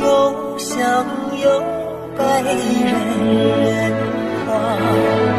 又香又白人人夸